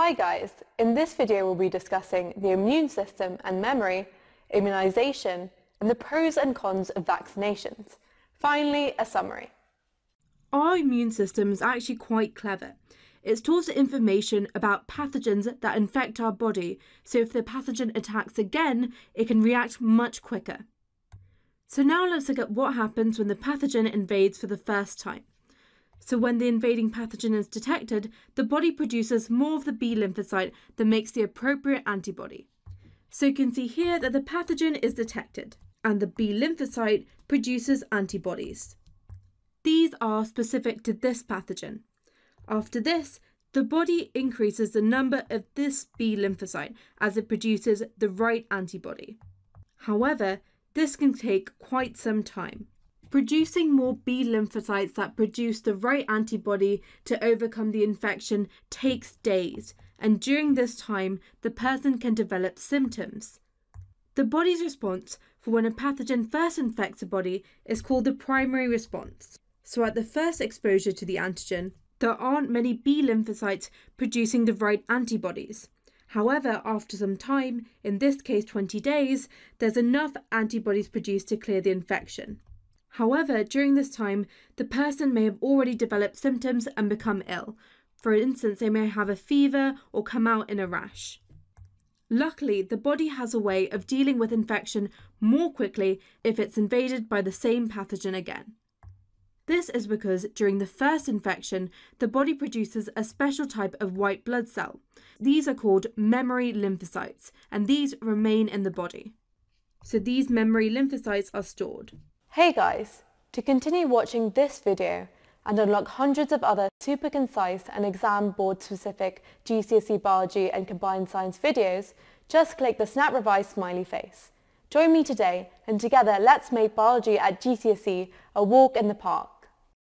Hi guys, in this video we'll be discussing the immune system and memory, immunisation, and the pros and cons of vaccinations. Finally, a summary. Our immune system is actually quite clever. It stores information about pathogens that infect our body, so if the pathogen attacks again, it can react much quicker. So now let's look at what happens when the pathogen invades for the first time. So when the invading pathogen is detected, the body produces more of the B lymphocyte that makes the appropriate antibody. So you can see here that the pathogen is detected, and the B lymphocyte produces antibodies. These are specific to this pathogen. After this, the body increases the number of this B lymphocyte as it produces the right antibody. However, this can take quite some time. Producing more B lymphocytes that produce the right antibody to overcome the infection takes days, and during this time, the person can develop symptoms. The body's response for when a pathogen first infects a body is called the primary response. So, at the first exposure to the antigen, there aren't many B lymphocytes producing the right antibodies. However, after some time, in this case 20 days, there's enough antibodies produced to clear the infection. However, during this time, the person may have already developed symptoms and become ill. For instance, they may have a fever or come out in a rash. Luckily, the body has a way of dealing with infection more quickly if it's invaded by the same pathogen again. This is because during the first infection, the body produces a special type of white blood cell. These are called memory lymphocytes, and these remain in the body. So these memory lymphocytes are stored. Hey guys, to continue watching this video and unlock hundreds of other super concise and exam board specific GCSE biology and combined science videos, just click the Snap Revise smiley face. Join me today and together let's make biology at GCSE a walk in the park.